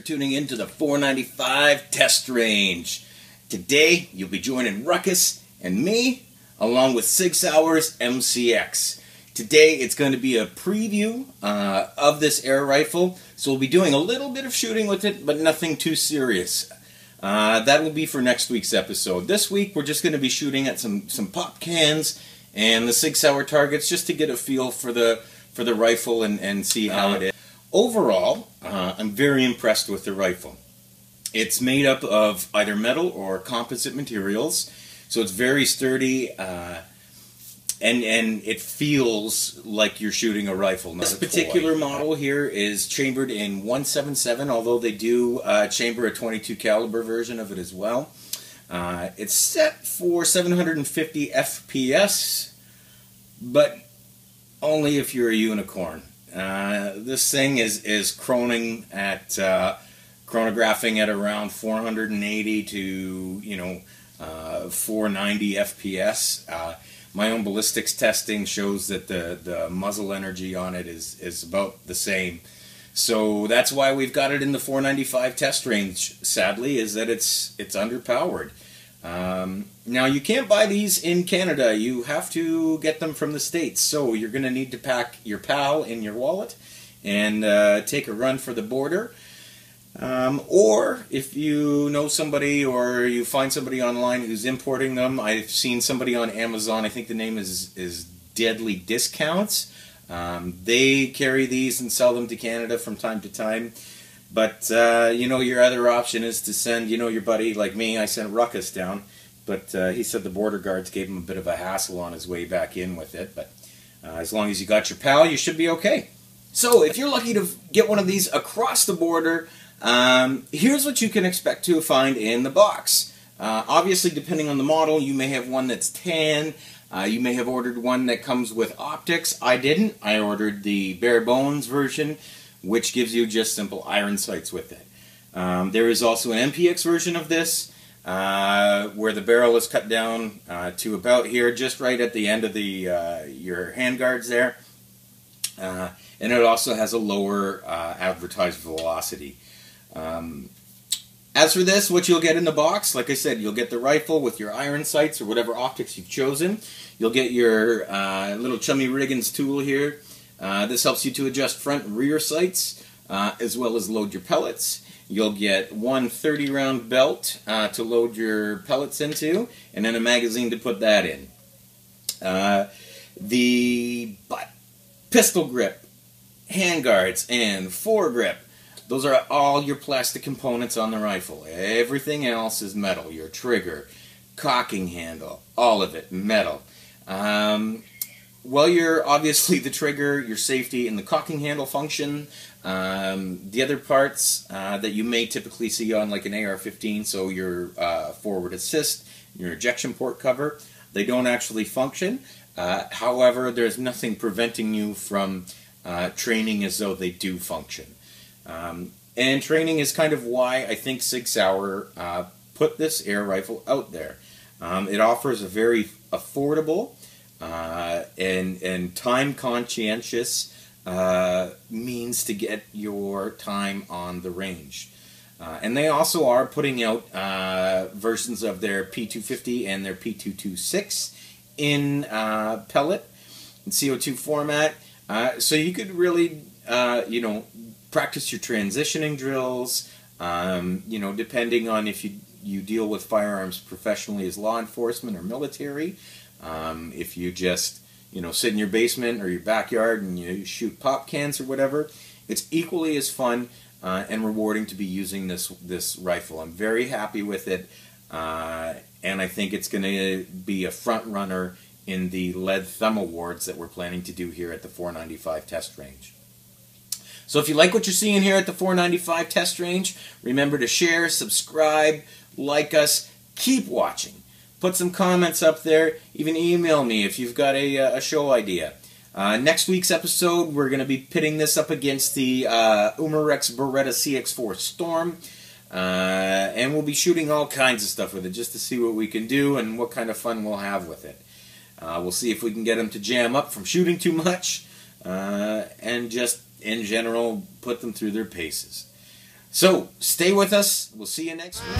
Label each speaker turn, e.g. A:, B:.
A: For tuning in to the 495 test range. Today, you'll be joining Ruckus and me, along with Sig Sauer's MCX. Today, it's going to be a preview uh, of this air rifle, so we'll be doing a little bit of shooting with it, but nothing too serious. Uh, that will be for next week's episode. This week, we're just going to be shooting at some, some pop cans and the Sig Sauer targets just to get a feel for the for the rifle and, and see how uh, it is. Overall, uh, I'm very impressed with the rifle. It's made up of either metal or composite materials, so it's very sturdy, uh, and and it feels like you're shooting a rifle. this particular toy. model here is chambered in 177, although they do uh, chamber a 22 caliber version of it as well. Uh, it's set for 750 FPS, but only if you're a unicorn. Uh, this thing is is chroning at uh, chronographing at around 480 to you know uh, 490 FPS. Uh, my own ballistics testing shows that the the muzzle energy on it is is about the same. So that's why we've got it in the 495 test range. Sadly, is that it's it's underpowered. Um, now you can't buy these in Canada. You have to get them from the states. So you're going to need to pack your PAL in your wallet and uh, take a run for the border. Um, or if you know somebody or you find somebody online who's importing them, I've seen somebody on Amazon. I think the name is is Deadly Discounts. Um, they carry these and sell them to Canada from time to time. But uh, you know, your other option is to send, you know, your buddy like me. I sent Ruckus down, but uh, he said the border guards gave him a bit of a hassle on his way back in with it. But uh, as long as you got your PAL, you should be okay. So if you're lucky to get one of these across the border, um, here's what you can expect to find in the box. Uh, obviously, depending on the model, you may have one that's tan. Uh, you may have ordered one that comes with optics. I didn't. I ordered the bare bones version which gives you just simple iron sights with it. Um, there is also an MPX version of this, uh, where the barrel is cut down uh, to about here, just right at the end of the uh, your handguards there. Uh, and it also has a lower uh, advertised velocity. Um, as for this, what you'll get in the box, like I said, you'll get the rifle with your iron sights or whatever optics you've chosen. You'll get your uh, little Chummy Riggins tool here. Uh, this helps you to adjust front and rear sights uh, as well as load your pellets. You'll get one 30 round belt uh, to load your pellets into and then a magazine to put that in. Uh, the butt, pistol grip, handguards, and foregrip. Those are all your plastic components on the rifle. Everything else is metal. Your trigger, cocking handle, all of it metal. Um, well, you're obviously the trigger, your safety, and the cocking handle function. Um, the other parts uh, that you may typically see on like an AR-15, so your uh, forward assist, your ejection port cover, they don't actually function. Uh, however, there's nothing preventing you from uh, training as though they do function. Um, and training is kind of why I think Sig Sauer uh, put this air rifle out there. Um, it offers a very affordable uh, and and time conscientious uh, means to get your time on the range. Uh, and they also are putting out uh, versions of their P250 and their P226 in uh, pellet and CO2 format. Uh, so you could really, you know, practice your transitioning drills. Um, you know, depending on if you you deal with firearms professionally as law enforcement or military. Um, if you just you know sit in your basement or your backyard and you shoot pop cans or whatever, it's equally as fun uh, and rewarding to be using this this rifle. I'm very happy with it, uh, and I think it's going to be a front runner in the Lead Thumb Awards that we're planning to do here at the 495 test range. So if you like what you're seeing here at the 495 test range, remember to share, subscribe, like us, keep watching put some comments up there. Even email me if you've got a, uh, a show idea. Uh, next week's episode, we're going to be pitting this up against the uh, Umarex Beretta CX4 Storm. Uh, and we'll be shooting all kinds of stuff with it just to see what we can do and what kind of fun we'll have with it. Uh, we'll see if we can get them to jam up from shooting too much uh, and just, in general, put them through their paces. So stay with us. We'll see you next week.